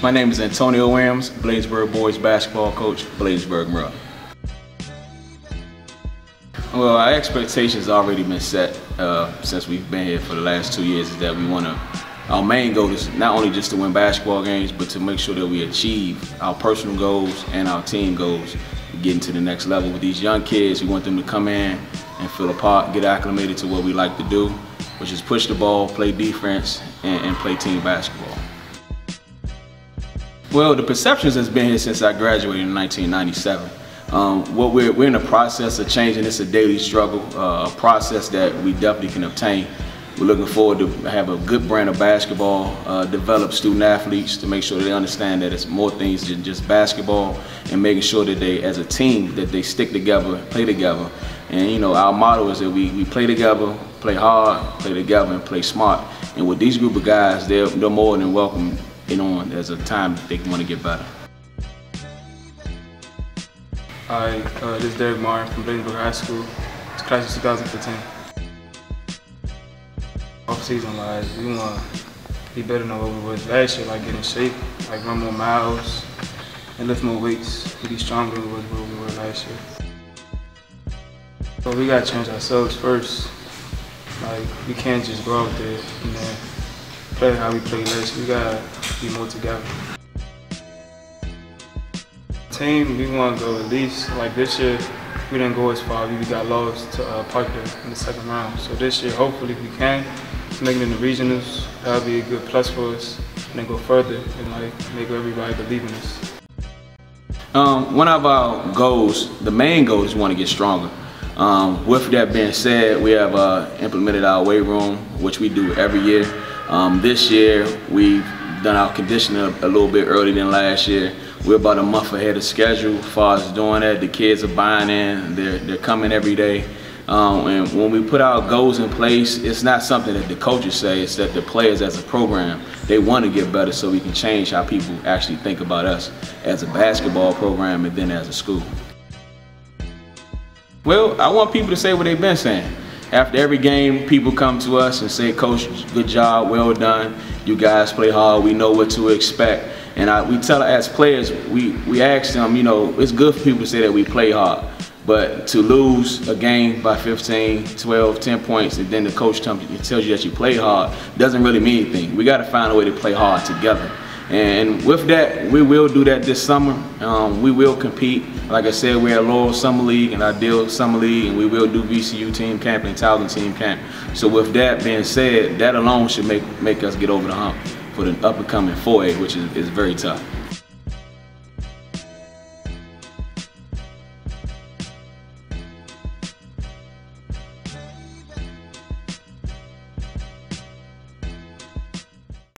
My name is Antonio Williams, Bladensburg boys basketball coach, Bladensburg Maryland. Well, our expectations already been set uh, since we've been here for the last two years. Is that we want to. Our main goal is not only just to win basketball games, but to make sure that we achieve our personal goals and our team goals, getting to the next level with these young kids. We want them to come in and feel a part, get acclimated to what we like to do, which is push the ball, play defense, and, and play team basketball. Well, the perceptions has been here since I graduated in 1997. Um, what we're, we're in the process of changing. It's a daily struggle, uh, a process that we definitely can obtain. We're looking forward to have a good brand of basketball, uh, develop student athletes to make sure they understand that it's more things than just basketball and making sure that they, as a team, that they stick together, play together. And you know, our motto is that we, we play together, play hard, play together, and play smart. And with these group of guys, they're, they're more than welcome in on as a time they want to get better. Hi, uh, this is Derick Martyn from Bladensburg High School. It's class of 2015. Off season wise, we want to be better than what we were last year, like get in shape, like run more miles, and lift more weights, to be stronger than what we were last year. But we got to change ourselves first. Like, we can't just go out there and then play how we play last year. We got to be more together team, we want to go at least, like this year, we didn't go as far. We got lost to uh, Parker in the second round. So this year, hopefully we can make it in the regionals. That'll be a good plus for us. And then go further and like make everybody believe in us. Um, one of our goals, the main goal is we want to get stronger. Um, with that being said, we have uh, implemented our weight room, which we do every year. Um, this year, we've done our conditioning a, a little bit earlier than last year. We're about a month ahead of schedule as far as doing that. The kids are buying in, they're, they're coming every day. Um, and when we put our goals in place, it's not something that the coaches say, it's that the players as a program, they want to get better so we can change how people actually think about us as a basketball program and then as a school. Well, I want people to say what they've been saying. After every game, people come to us and say, Coach, good job, well done. You guys play hard, we know what to expect. And I, we tell as players, we, we ask them, you know, it's good for people to say that we play hard. But to lose a game by 15, 12, 10 points, and then the coach tells you that you play hard, doesn't really mean anything. We got to find a way to play hard together. And with that, we will do that this summer. Um, we will compete. Like I said, we're at Laurel Summer League and Ideal Summer League, and we will do VCU team camp and Towson team camp. So with that being said, that alone should make, make us get over the hump for the up and coming 4A, which is, is very tough.